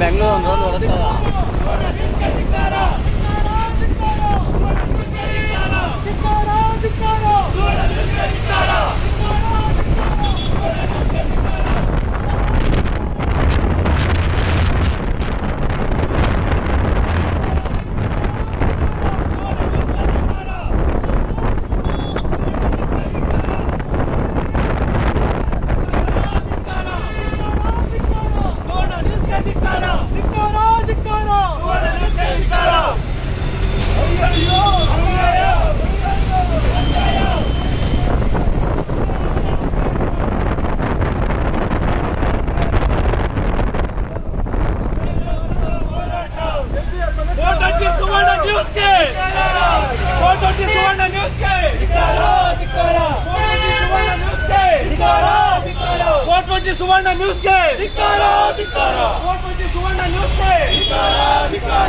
ಬೆಂಗಳೂರು ಒಂದು ರೋಡ್ ಓಡಿಸ್ತದ disparo, disparo. ಮಂಚಿ ಸುವರ್ಣ ನ್ಯೂಸ್ಗೆ. ವೋಟ್ ಮಂಚಿ ಸುವರ್ಣ ನ್ಯೂಸ್ಗೆ. ಧಿಕ್ಕಾರ ನ್ಯೂಸ್